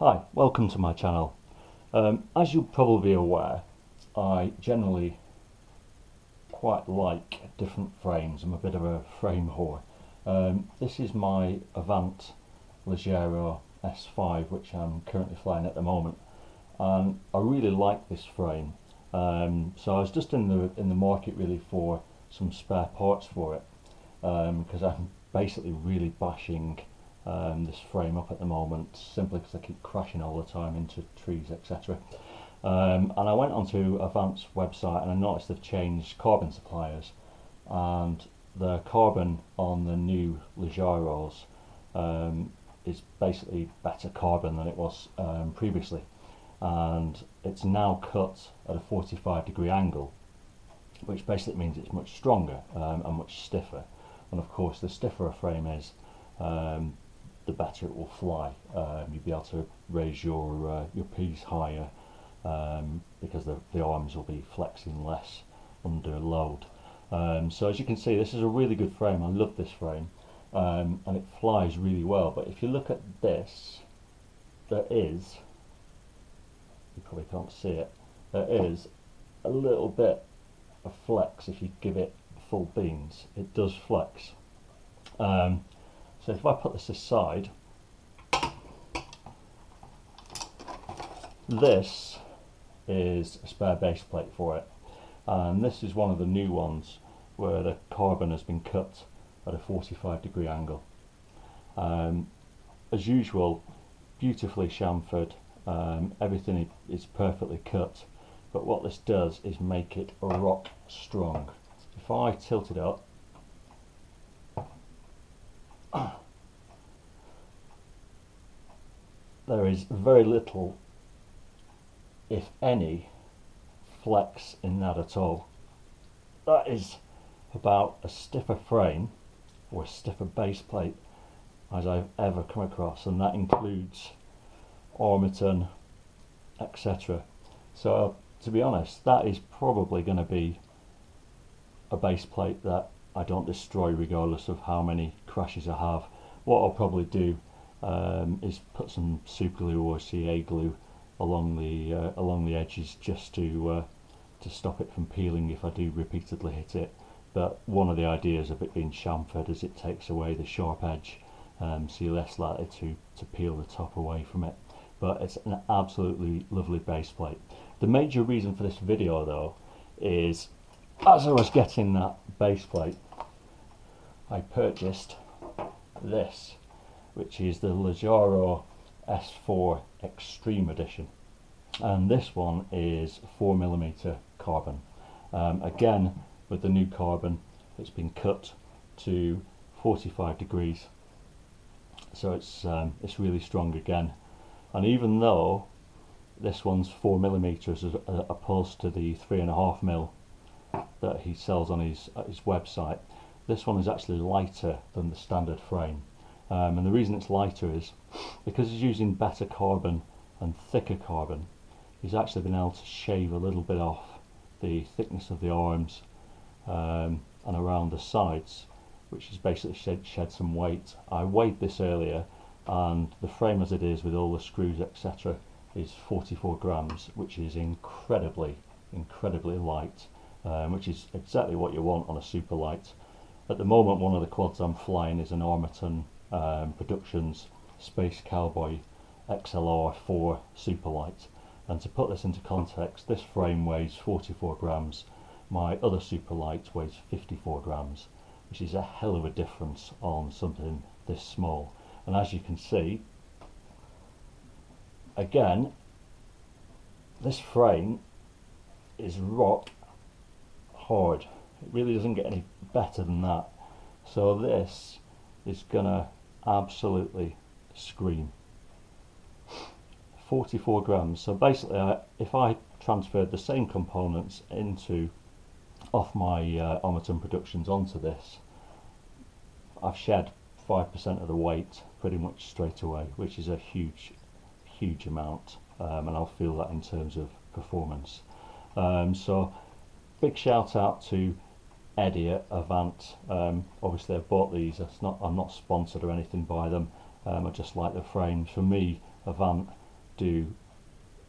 Hi, welcome to my channel. Um, as you're probably aware, I generally quite like different frames. I'm a bit of a frame whore. Um, this is my Avant Leggero S5 which I'm currently flying at the moment and I really like this frame um, so I was just in the in the market really for some spare parts for it because um, I'm basically really bashing um, this frame up at the moment simply because I keep crashing all the time into trees etc. Um, and I went onto Avant's website and I noticed they've changed carbon suppliers and the carbon on the new Leggeros um, is basically better carbon than it was um, previously and it's now cut at a 45 degree angle which basically means it's much stronger um, and much stiffer and of course the stiffer a frame is um, the better it will fly. Um, you'll be able to raise your uh, your piece higher um, because the, the arms will be flexing less under load. Um, so as you can see this is a really good frame. I love this frame. Um, and it flies really well. But if you look at this there is you probably can't see it there is a little bit of flex if you give it full beans it does flex. Um, so if I put this aside this is a spare base plate for it. And this is one of the new ones where the carbon has been cut at a 45 degree angle. Um, as usual beautifully chamfered. Um, everything is perfectly cut. But what this does is make it rock strong. If I tilt it up there is very little if any flex in that at all that is about a stiffer frame or a stiffer base plate as I've ever come across and that includes Armattan, etc. So to be honest, that is probably going to be a base plate that I don't destroy regardless of how many crashes I have. What I'll probably do um, is put some super glue or CA glue along the uh, along the edges just to uh, to stop it from peeling if I do repeatedly hit it. But one of the ideas of it being chamfered is it takes away the sharp edge, um, so you're less likely to to peel the top away from it but it's an absolutely lovely base plate. The major reason for this video though is as I was getting that base plate I purchased this which is the Leggero S4 Extreme Edition. And this one is 4mm carbon. Um, again with the new carbon it's been cut to 45 degrees. So it's um, it's really strong again. And even though this one's four millimeters as opposed to the three and a half mil that he sells on his his website this one is actually lighter than the standard frame um, and the reason it's lighter is because he's using better carbon and thicker carbon he's actually been able to shave a little bit off the thickness of the arms um, and around the sides which has basically shed, shed some weight. I weighed this earlier and the frame as it is with all the screws etc is 44 grams which is incredibly incredibly light um, which is exactly what you want on a super light. At the moment one of the quads I'm flying is an Armattan um, Productions Space Cowboy XLR 4 Superlight. And to put this into context this frame weighs 44 grams. My other Superlight weighs 54 grams which is a hell of a difference on something this small. And as you can see again this frame is rock hard. It really doesn't get any better than that. So this is gonna absolutely scream 44 grams so basically I, if I transferred the same components into off my uh, Armattan Productions onto this I've shed 5% of the weight pretty much straight away, which is a huge, huge amount, um, and I'll feel that in terms of performance. Um, so, big shout out to Eddie Avant. Um, obviously, I've bought these. It's not, I'm not sponsored or anything by them. Um, I just like the frames. For me, Avant do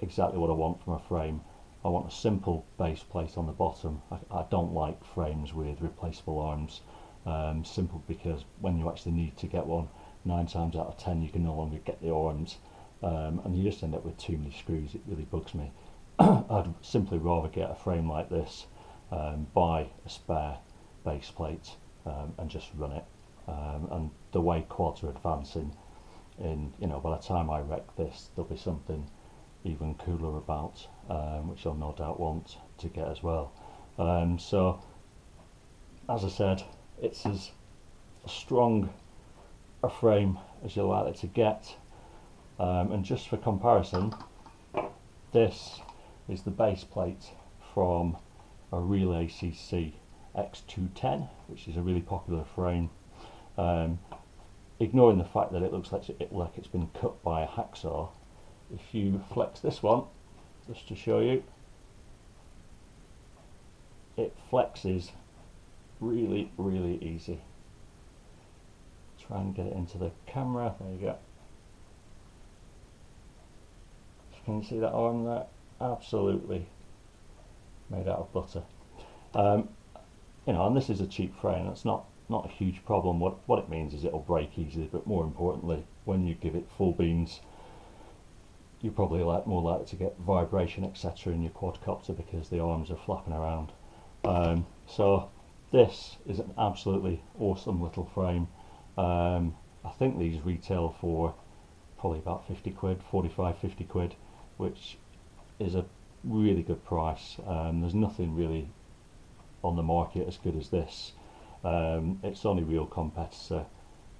exactly what I want from a frame. I want a simple base plate on the bottom. I, I don't like frames with replaceable arms, um, simple because when you actually need to get one, nine times out of ten you can no longer get the arms um, and you just end up with too many screws, it really bugs me. I'd simply rather get a frame like this, um, buy a spare base plate um, and just run it. Um, and the way quads are advancing, in you know by the time I wreck this, there'll be something even cooler about, um, which I'll no doubt want to get as well. Um, so, as I said, it's as strong a frame as you're likely to get. Um, and just for comparison, this is the base plate from a Realacc X210, which is a really popular frame. Um, ignoring the fact that it looks like, it, like it's been cut by a hacksaw, if you flex this one, just to show you, it flexes really, really easy. Try and get it into the camera, there you go. Can you see that arm there? Absolutely made out of butter. Um, you know, and this is a cheap frame. It's not not a huge problem. What what it means is it'll break easily, but more importantly, when you give it full beans, you're probably like more likely to get vibration, etc., in your quadcopter because the arms are flapping around. Um, so this is an absolutely awesome little frame. Um, I think these retail for probably about 50 quid, 45, 50 quid, which is a really good price. Um, there's nothing really on the market as good as this. Um, its only real competitor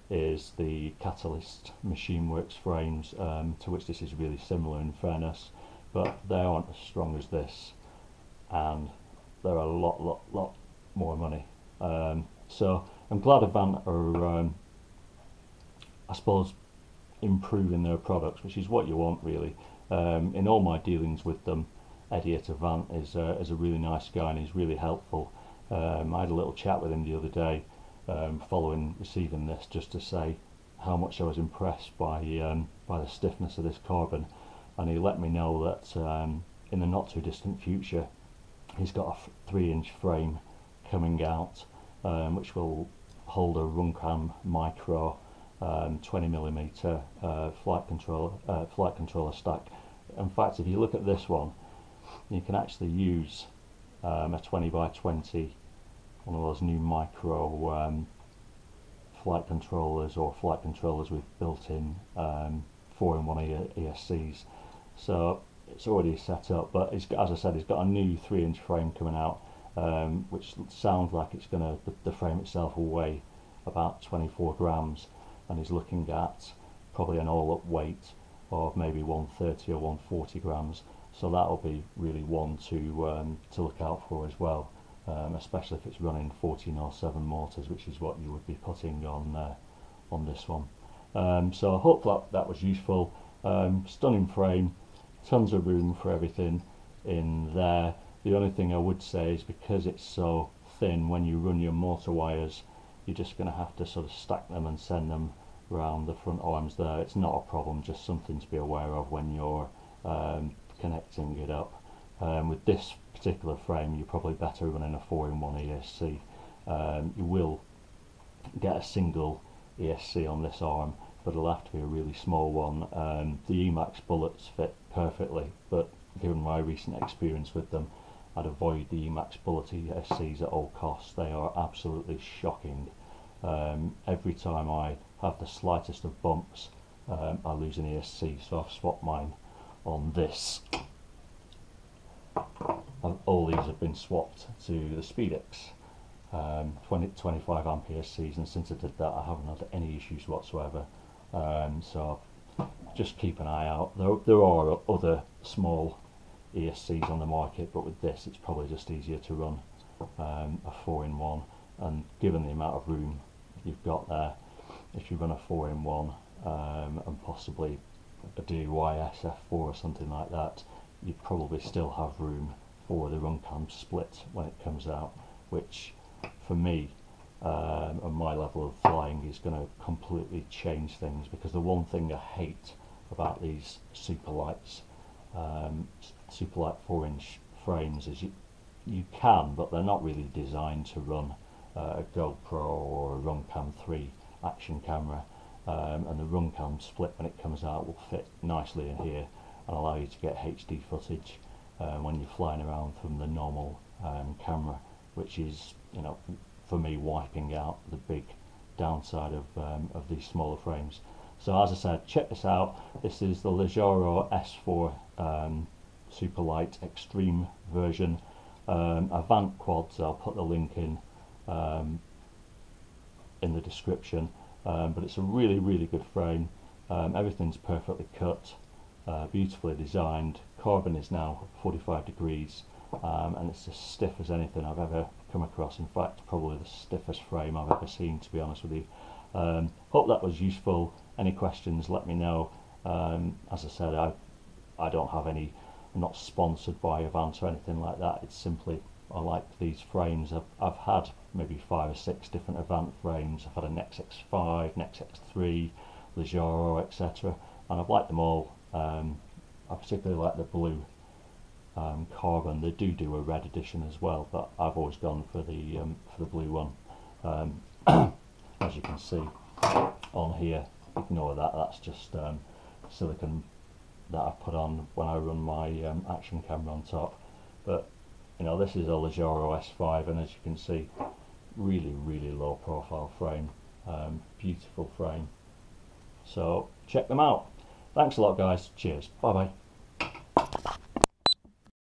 is the Catalyst Machine Works frames, um, to which this is really similar in fairness, but they aren't as strong as this, and they're a lot, lot, lot more money. Um, so I'm glad Avant are, um, I suppose, improving their products, which is what you want really. Um, in all my dealings with them, Eddie at Avant is, uh, is a really nice guy and he's really helpful. Um, I had a little chat with him the other day um, following receiving this just to say how much I was impressed by um, by the stiffness of this carbon and he let me know that um, in the not too distant future he's got a 3 inch frame coming out um, which will hold a Runcam Micro um, 20 millimeter uh, flight control uh, flight controller stack in fact if you look at this one you can actually use um, a 20 by 20 one of those new micro um, flight controllers or flight controllers with built-in um, 4-in-1 ESCs so it's already set up but as I said it's got a new 3 inch frame coming out um, which sounds like it's going to the, the, frame itself will weigh about 24 grams and is looking at probably an all-up weight of maybe 130 or 140 grams so that'll be really one to um, to look out for as well um, especially if it's running 1407 motors which is what you would be putting on uh, on this one. Um, so I hope that, that was useful. Um, stunning frame tons of room for everything in there. The only thing I would say is because it's so thin when you run your motor wires you're just going to have to sort of stack them and send them around the front arms there. It's not a problem just something to be aware of when you're um, connecting it up. Um, with this particular frame you're probably better running a 4-in-1 ESC. Um, you will get a single ESC on this arm but it'll have to be a really small one. Um, the Emax bullets fit perfectly but given my recent experience with them I'd avoid the Emax bullet ESCs at all costs. They are absolutely shocking. Um, every time I have the slightest of bumps um, I lose an ESC so I've swapped mine on this. And All these have been swapped to the Spedix um, 20, 25 amp ESCs and since I did that I haven't had any issues whatsoever. Um, so just keep an eye out. There, there are other small ESCs on the market but with this it's probably just easier to run um, a 4-in-1 and given the amount of room you've got there if you run a 4-in-1 um, and possibly a DYS F4 or something like that, you'd probably still have room for the Runcam split when it comes out, which for me um, and my level of flying is going to completely change things because the one thing I hate about these Superlights, um, Superlight 4 inch frames is you, you can, but they're not really designed to run uh, a GoPro or a Runcam 3 action camera. Um, and the Runcam split when it comes out will fit nicely in here and allow you to get HD footage uh, when you're flying around from the normal um, camera, which is, you know, for me wiping out the big downside of, um, of these smaller frames. So as I said, check this out. This is the Leggero S4 um, Superlight Extreme version. Um, Avant quads, I'll put the link in um, in the description. Um, but it's a really, really good frame. Um, everything's perfectly cut, uh, beautifully designed. Carbon is now 45 degrees um, and it's as stiff as anything I've ever come across. In fact, probably the stiffest frame I've ever seen, to be honest with you. Um, hope that was useful. Any questions, let me know. Um, as I said, I, I don't have any, I'm not sponsored by Avant or anything like that. It's simply, I like these frames. I've, I've had maybe five or six different Avant frames. I've had a Nexx 5 Nexx 3 the Leggero, etc. And I've liked them all. Um, I particularly like the blue um, carbon. They do do a red edition as well, but I've always gone for the um, for the blue one. Um, as you can see on here, ignore that. That's just um, silicon that I put on when I run my um, action camera on top. But you know, this is a Leggero S5, and as you can see, really, really low profile frame. Um, beautiful frame. So check them out. Thanks a lot, guys. Cheers. Bye bye.